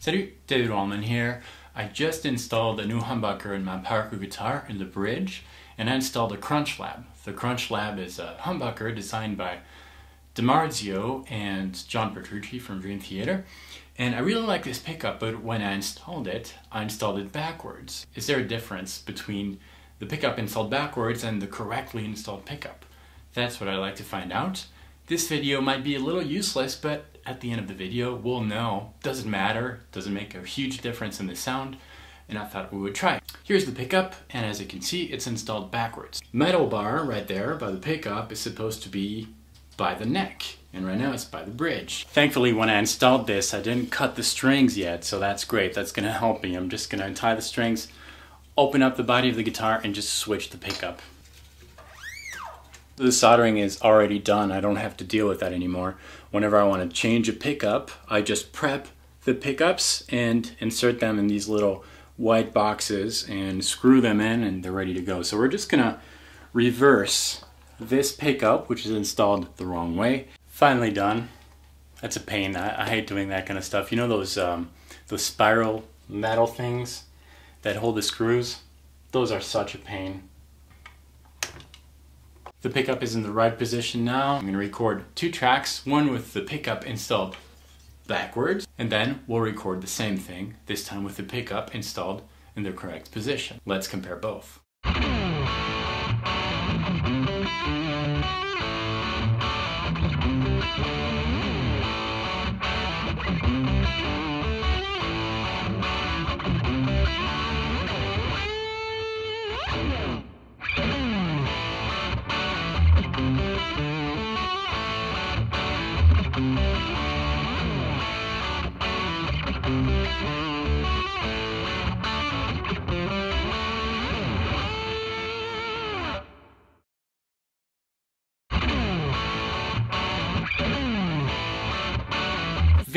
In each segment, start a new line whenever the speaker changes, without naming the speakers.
Salut, David Wallimann here. I just installed a new humbucker in my Parker guitar in the bridge, and I installed a Crunch Lab. The Crunch Lab is a humbucker designed by DiMarzio and John Petrucci from Dream Theater. And I really like this pickup, but when I installed it, I installed it backwards. Is there a difference between the pickup installed backwards and the correctly installed pickup? That's what I'd like to find out. This video might be a little useless, but at the end of the video, we'll know. Doesn't matter, doesn't make a huge difference in the sound, and I thought we would try. Here's the pickup, and as you can see, it's installed backwards. Metal bar right there by the pickup is supposed to be by the neck, and right now it's by the bridge. Thankfully, when I installed this, I didn't cut the strings yet, so that's great. That's gonna help me. I'm just gonna untie the strings, open up the body of the guitar, and just switch the pickup. The soldering is already done. I don't have to deal with that anymore. Whenever I want to change a pickup, I just prep the pickups and insert them in these little white boxes and screw them in and they're ready to go. So we're just gonna reverse this pickup, which is installed the wrong way. Finally done. That's a pain. I, I hate doing that kind of stuff. You know those um, those spiral metal things that hold the screws? Those are such a pain. The pickup is in the right position now. I'm gonna record two tracks, one with the pickup installed backwards, and then we'll record the same thing, this time with the pickup installed in the correct position. Let's compare both.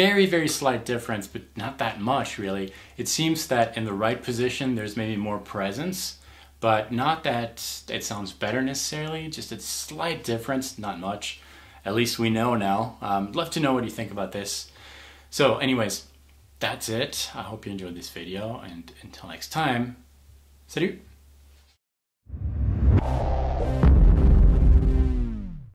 Very, very slight difference, but not that much really. It seems that in the right position there's maybe more presence, but not that it sounds better necessarily, just a slight difference, not much. At least we know now. Um, love to know what you think about this. So anyways, that's it. I hope you enjoyed this video and until next time, salut!